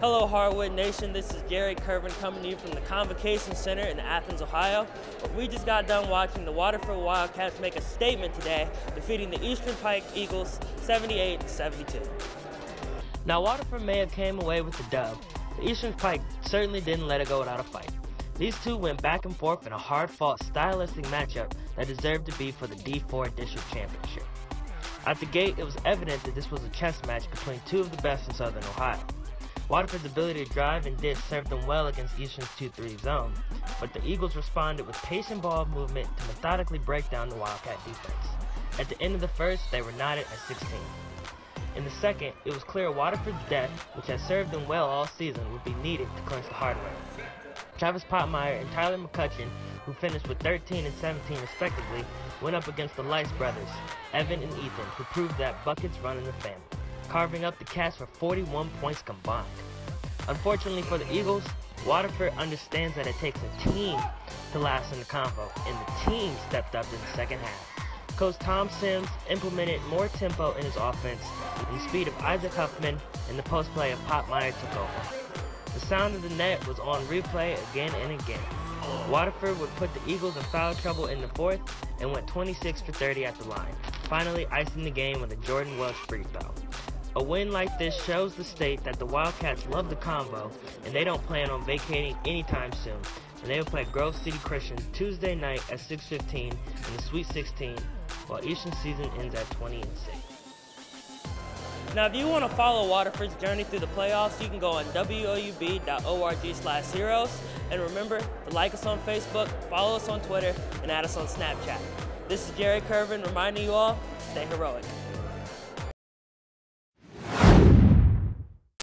Hello, Hardwood Nation. This is Jerry Kirven coming to you from the Convocation Center in Athens, Ohio. We just got done watching the Waterford Wildcats make a statement today, defeating the Eastern Pike Eagles 78-72. Now, Waterford may have came away with the dub. The Eastern Pike certainly didn't let it go without a fight. These two went back and forth in a hard-fought stylistic matchup that deserved to be for the D4 District Championship. At the gate, it was evident that this was a chess match between two of the best in Southern Ohio. Waterford's ability to drive and dish served them well against Eastern's 2-3 zone, but the Eagles responded with patient ball movement to methodically break down the Wildcat defense. At the end of the first, they were knotted at 16. In the second, it was clear Waterford's depth, which had served them well all season, would be needed to clinch the hardware. Travis Potmeyer and Tyler McCutcheon, who finished with 13 and 17 respectively, went up against the Lice brothers, Evan and Ethan, who proved that buckets run in the family carving up the Cats for 41 points combined. Unfortunately for the Eagles, Waterford understands that it takes a team to last in the convo, and the team stepped up in the second half. Coach Tom Sims implemented more tempo in his offense, and the speed of Isaac Huffman and the post play of Potmeyer took over. The sound of the net was on replay again and again. Waterford would put the Eagles in foul trouble in the fourth and went 26 for 30 at the line, finally icing the game with a Jordan Welsh free throw. A win like this shows the state that the Wildcats love the convo and they don't plan on vacating anytime soon. And they will play Grove City Christian Tuesday night at 6.15 in the Sweet 16 while Eastern season ends at 20 and 6. Now, if you want to follow Waterford's journey through the playoffs, you can go on woub.org slash heroes. And remember to like us on Facebook, follow us on Twitter, and add us on Snapchat. This is Jerry Kirven reminding you all, stay heroic.